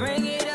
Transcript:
bring it